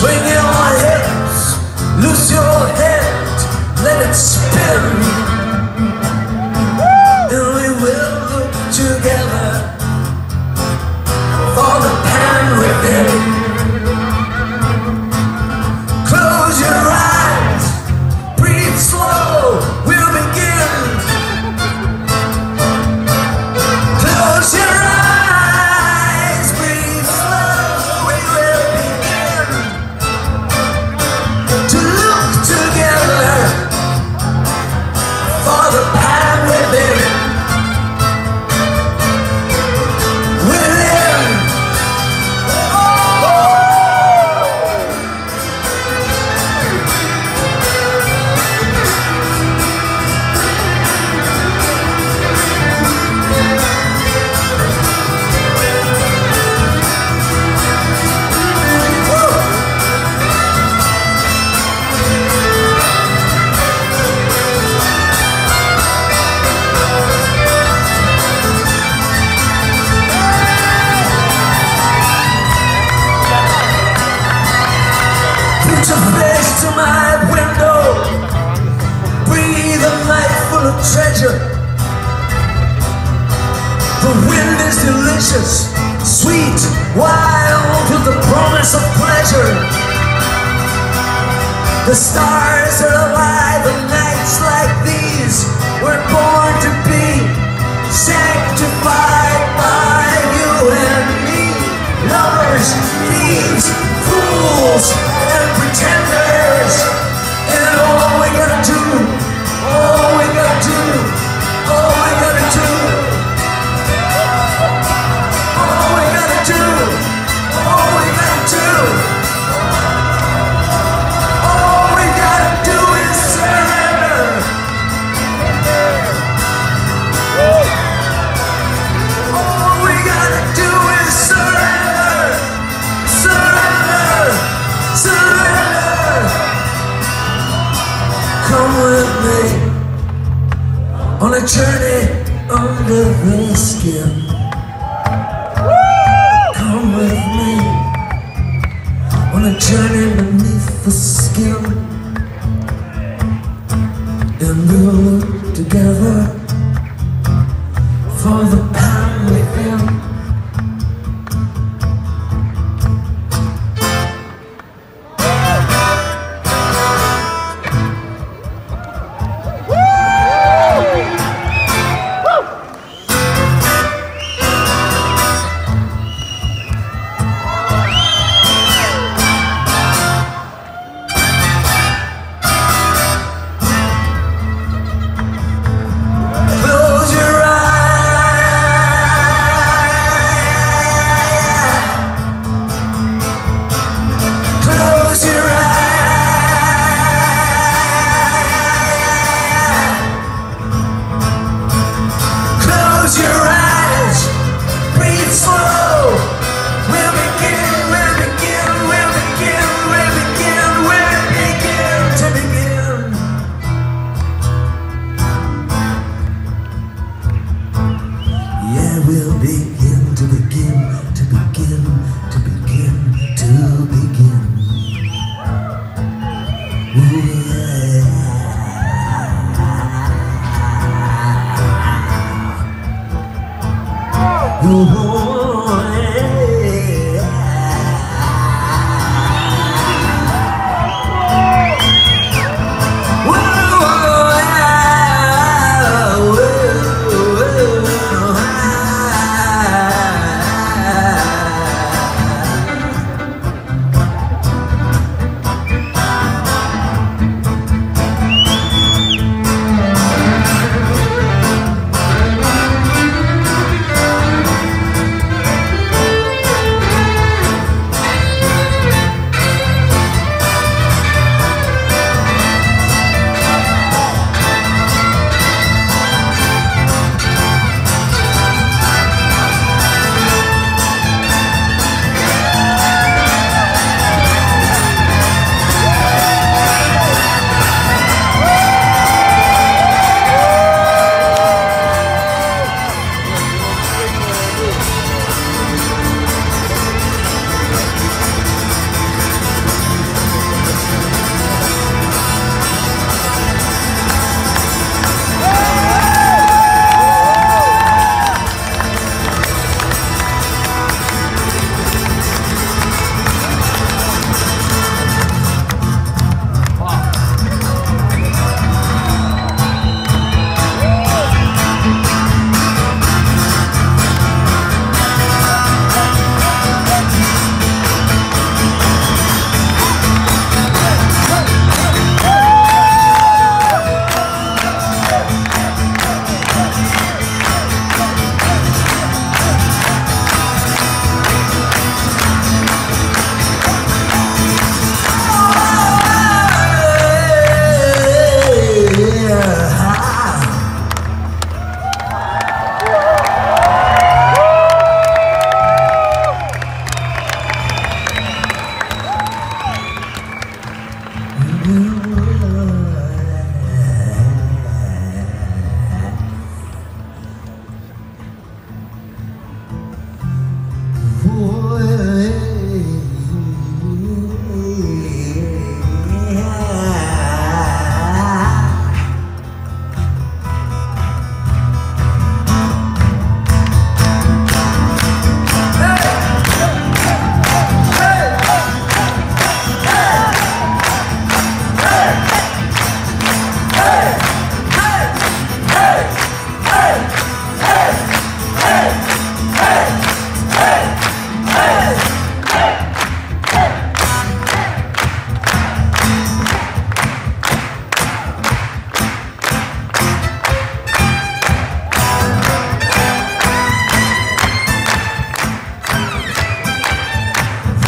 Swing your hips, Lose your head, let it swing. of treasure. The wind is delicious, sweet, wild, with the promise of pleasure. The stars are alive and nights like these were born to be sanctified by you and me. Lovers, thieves, fools.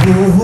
Oh,